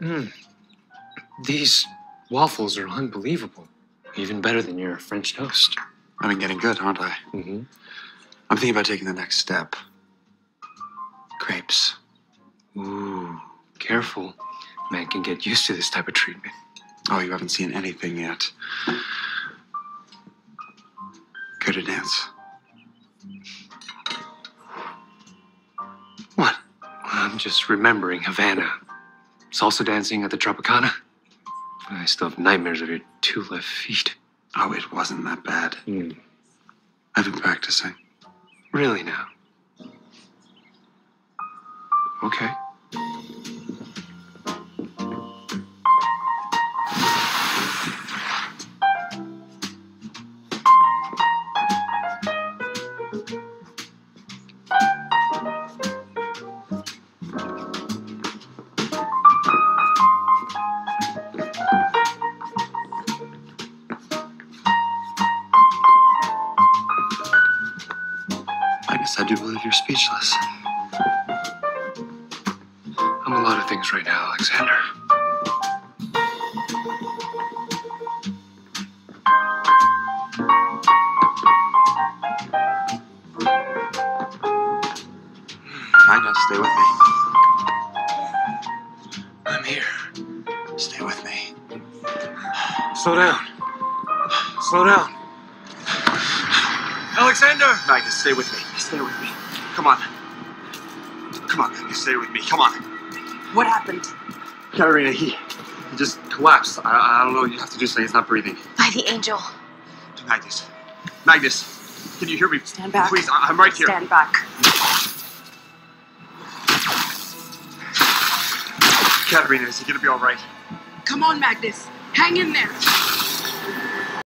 Mm. These waffles are unbelievable. Even better than your French toast. I've been getting good, aren't I? Mm-hmm. I'm thinking about taking the next step. Crepes. Ooh, careful. Man can get used to this type of treatment. Oh, you haven't seen anything yet. Go to dance. What? I'm just remembering Havana. Salsa dancing at the Tropicana. I still have nightmares of your two left feet. Oh, it wasn't that bad. Mm. I've been practicing. Really now? Okay. I do believe you're speechless. I'm a lot of things right now, Alexander. Hmm, Magnus, stay with me. I'm here. Stay with me. Slow down. Slow down. Alexander! Magnus, stay with me. Stay with me. Come on. Come on, Magnus, stay with me. Come on. What happened? Catarina, he, he just collapsed. I, I don't know. You have to do something. He's not breathing. By the angel. Magnus. Magnus, can you hear me? Stand back. Please, I, I'm right here. Stand back. Catarina, is he gonna be all right? Come on, Magnus. Hang in there.